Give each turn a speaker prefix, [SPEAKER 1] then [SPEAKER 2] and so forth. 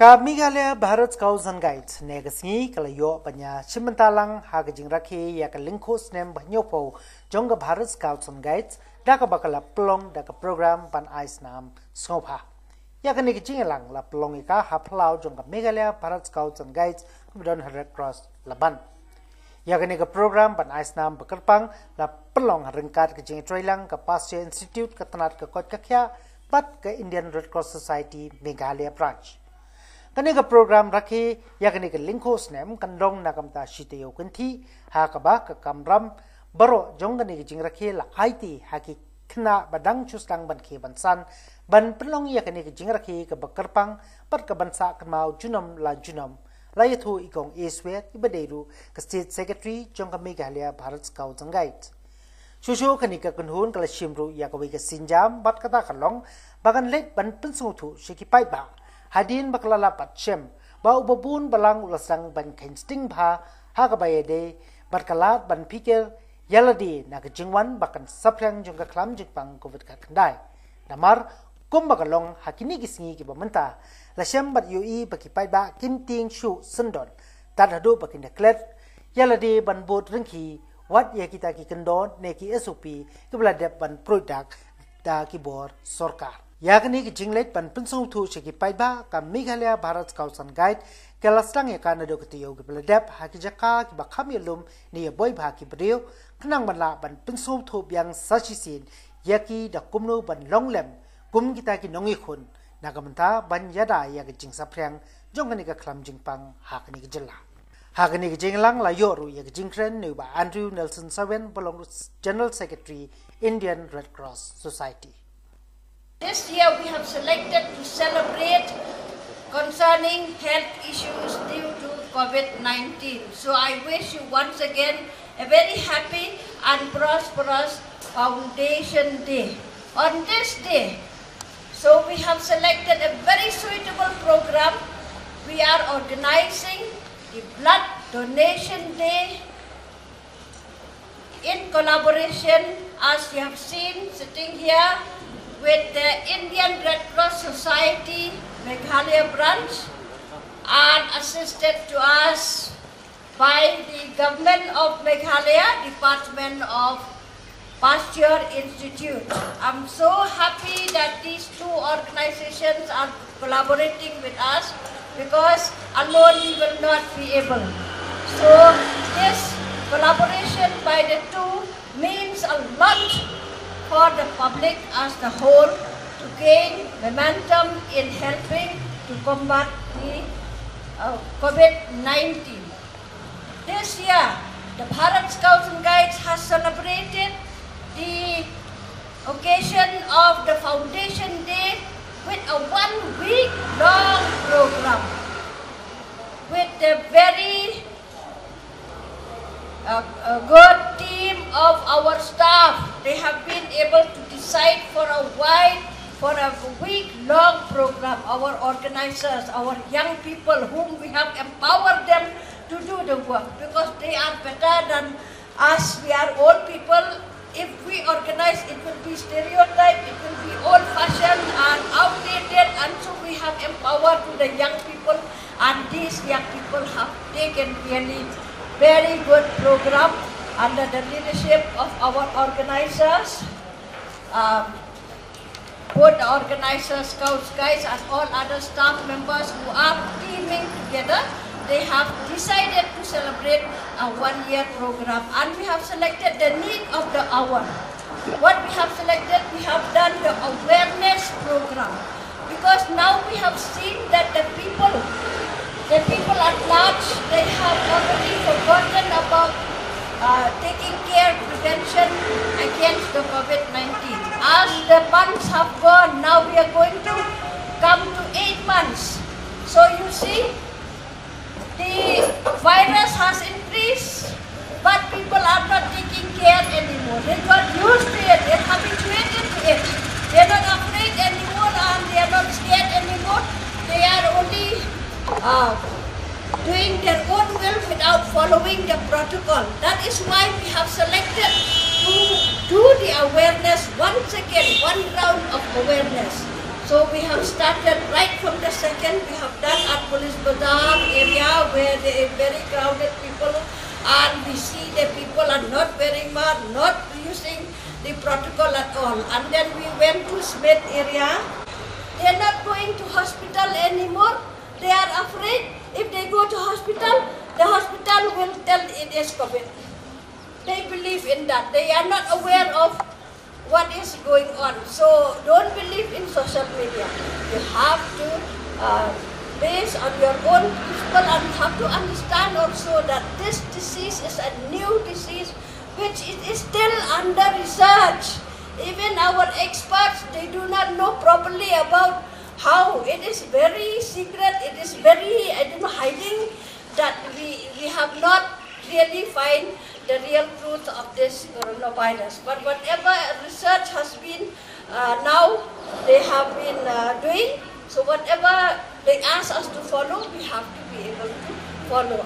[SPEAKER 1] ka Meghalaya Bharat Scout and Guides negasngi kala yo panya chimantalang hagajing rakhi ya ka linkos nem banyopo jonga Bharat Scouts and Guides daka bakala plong daka program pan ice nam sngopha ya ka nigi lang la plong ka haplau jonga Meghalaya Bharat and Guides bidon Red Cross laban. Ya ka nigi program pan ice nam bakarpang la plong ringkat ke jing troilang ka Pasture Institute ka tanat ka kot ka kya pat ka Indian Red Cross Society Meghalaya branch kani ka program rakhi ya kani ka linkho snem kan dong na kam ta shite yo kan thi ha ka ba ka kam baro jong kani ki jing rakhi la haiti ha ki khna badang chustang ban khi ban san ban plong ya kani ki jing rakhi ka bakar pang pat ka ban sa kan mau junam la junam. La ya thu ikong eswet ibaderu ka state secretary jong ka meghalaya bharat scout jangai chu chu khani ka kun hun kala shimru ya ka wi ka sinjam bat kata kalong bagan let ban pensu thu shiki pai ba hadin baklala patchem ba ubabun balang ulasang ban kensting bha ha ka baye de barkalat ban pikir yaladi na ka jingwan bakan saprang jong ka klam jik pang covid ka kandai namar kum bakalong hakini gisngi ki bamanta la shem bat yui baki pai ba kinting shu sundon tad hadu bakin deklet yaladi ban bot ringki wat ya kita ki kendon ne ki sop ki bla dep ban product da ki bor sorkar Yagnik जिंगलेट पनपनसों थु छिकी पाइबा का मेघालय भारत काउसन guide केलास्लांग एका नदोकति योग ब्लडेप हाकिजका कि बखाम यलुम नि बॉय भाकि ब्रियो खनांग बनला पनपनसों थु ब्यांग साचिसिन याकी दकुमनो बन लोंगलेम गुम किता कि नोंगि खुन नागमता बन यदा याग जिंग सफ्रेंग जोंगनि का खलम जिंगपांग हाकनि जिल्ला हागनि जिंगलांग ला योरु याग जिंग्रेन नुबा एंड्रयू नेल्सन सवेन belong general secretary Indian Red Cross Society
[SPEAKER 2] This year we have selected to celebrate concerning health issues due to COVID-19. So I wish you once again a very happy and prosperous Foundation Day. On this day, so we have selected a very suitable program. We are organizing the Blood Donation Day in collaboration, as you have seen sitting here, with the Indian Red Cross Society Meghalaya branch and assisted to us by the government of Meghalaya Department of Pasteur Institute. I'm so happy that these two organizations are collaborating with us because alone we will not be able. So this collaboration by the two means a lot for the public as a whole to gain momentum in helping to combat the uh, COVID-19. This year, the Bharat Scouts and Guides has celebrated the occasion of the Foundation Day with a one-week long program with a very uh, a good team of our staff. They have able to decide for a wide, for a week-long program. Our organizers, our young people whom we have empowered them to do the work because they are better than us. We are old people. If we organize, it will be stereotyped, it will be old-fashioned and outdated and so we have empowered the young people and these young people have taken really very good program under the leadership of our organizers, um, both the organizers, scouts, guides, and all other staff members who are teaming together. They have decided to celebrate a one-year program and we have selected the need of the hour. What we have selected, we have done the awareness program because now we have seen that the people the people at large, they have already forgotten about taking care, prevention against the COVID-19. As the months have gone, now we are going to come to eight months. So you see, the virus has increased, but people are not taking care anymore. They got used to it, they're habituated to it. They're not afraid anymore and they are not scared anymore. They are only uh, doing their own will without following the protocol. That is why we have selected to do the awareness once again, one round of awareness. So we have started right from the second, we have done at Police Bazaar area where there are very crowded people and we see the people are not wearing mask, not using the protocol at all. And then we went to Smith area. They are not going to hospital anymore. They are afraid if they go to hospital, the hospital will tell it is COVID. They believe in that. They are not aware of what is going on. So don't believe in social media. You have to uh, base on your own principle and have to understand also that this disease is a new disease which is still under research. Even our experts, they do not know properly about how it is very secret, it is very, I don't know, hiding that we, we have not really find the real truth of this coronavirus. But whatever research has been uh, now, they have been uh, doing. So whatever they ask us to follow, we have to be able to follow.